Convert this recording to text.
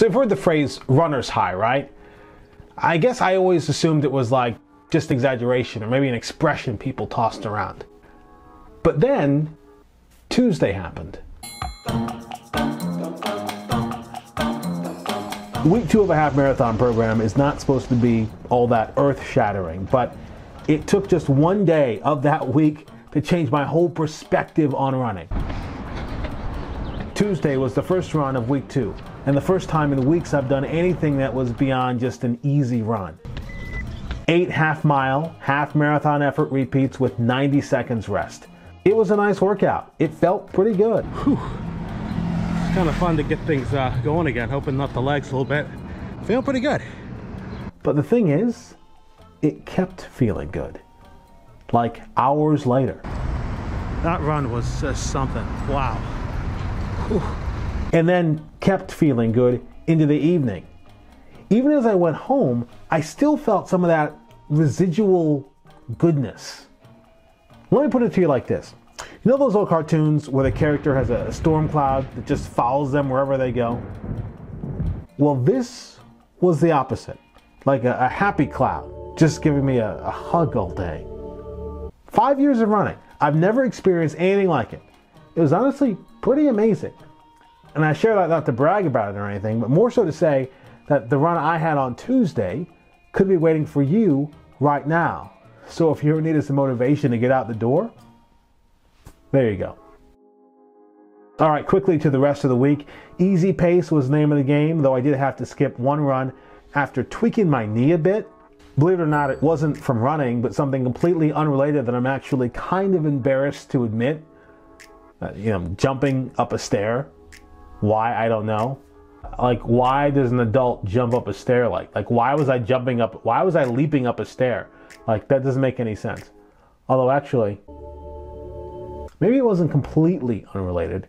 So you've heard the phrase runner's high, right? I guess I always assumed it was like just exaggeration or maybe an expression people tossed around. But then Tuesday happened. Week two of a half marathon program is not supposed to be all that earth shattering, but it took just one day of that week to change my whole perspective on running. Tuesday was the first run of week two, and the first time in weeks I've done anything that was beyond just an easy run. Eight half mile, half marathon effort repeats with 90 seconds rest. It was a nice workout. It felt pretty good. Whew. It's kind of fun to get things uh, going again, opening up the legs a little bit. Feeling pretty good. But the thing is, it kept feeling good. Like hours later. That run was just something. Wow. And then kept feeling good into the evening. Even as I went home, I still felt some of that residual goodness. Let me put it to you like this. You know those old cartoons where the character has a storm cloud that just follows them wherever they go? Well, this was the opposite. Like a, a happy cloud, just giving me a, a hug all day. Five years of running, I've never experienced anything like it. It was honestly pretty amazing. And I share that not to brag about it or anything, but more so to say that the run I had on Tuesday could be waiting for you right now. So if you needed some motivation to get out the door, there you go. All right, quickly to the rest of the week. Easy pace was the name of the game, though I did have to skip one run after tweaking my knee a bit. Believe it or not, it wasn't from running, but something completely unrelated that I'm actually kind of embarrassed to admit. Uh, you know, jumping up a stair. Why, I don't know. Like, why does an adult jump up a stair like? Like, why was I jumping up? Why was I leaping up a stair? Like, that doesn't make any sense. Although, actually, maybe it wasn't completely unrelated.